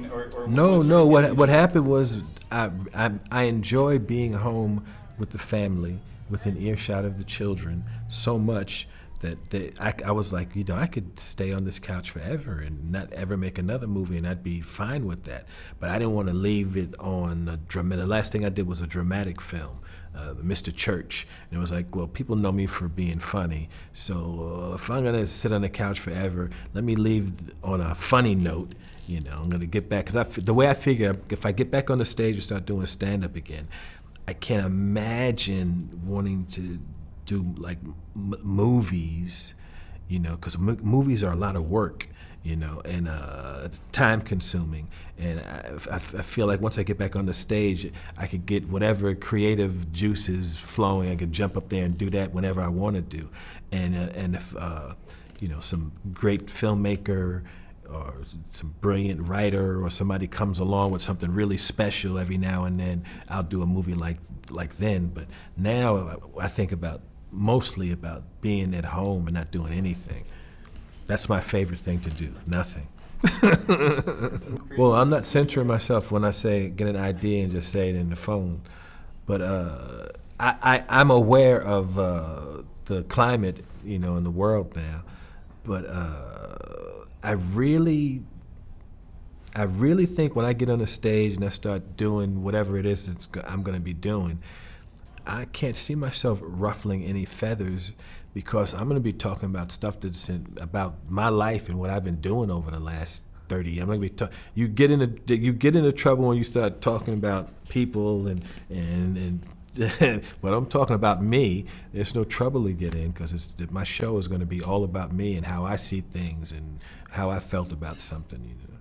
mean, or, or No, was no. What what happened was I, I I enjoy being home with the family, within earshot of the children, so much that I, I was like, you know, I could stay on this couch forever and not ever make another movie, and I'd be fine with that. But I didn't want to leave it on a dramatic. The last thing I did was a dramatic film. Uh, Mr. Church, and it was like, well, people know me for being funny, so uh, if I'm gonna sit on the couch forever, let me leave on a funny note, you know, I'm gonna get back because the way I figure, if I get back on the stage and start doing stand up again, I can't imagine wanting to do like movies, you know, because movies are a lot of work, you know, and uh, it's time consuming. And I, I, I feel like once I get back on the stage, I could get whatever creative juices flowing. I could jump up there and do that whenever I want to do. And uh, and if uh, you know some great filmmaker or some brilliant writer or somebody comes along with something really special every now and then, I'll do a movie like like then. But now I think about mostly about being at home and not doing anything. That's my favorite thing to do. Nothing. well, I'm not censoring myself when I say get an idea and just say it in the phone, but uh, I, I I'm aware of uh, the climate, you know, in the world now. But uh, I really, I really think when I get on the stage and I start doing whatever it is I'm going to be doing, I can't see myself ruffling any feathers because I'm going to be talking about stuff that's in, about my life and what I've been doing over the last 30. I'm going to be you get into you get into trouble when you start talking about people and and and. but I'm talking about me. There's no trouble to get in because my show is going to be all about me and how I see things and how I felt about something. You know.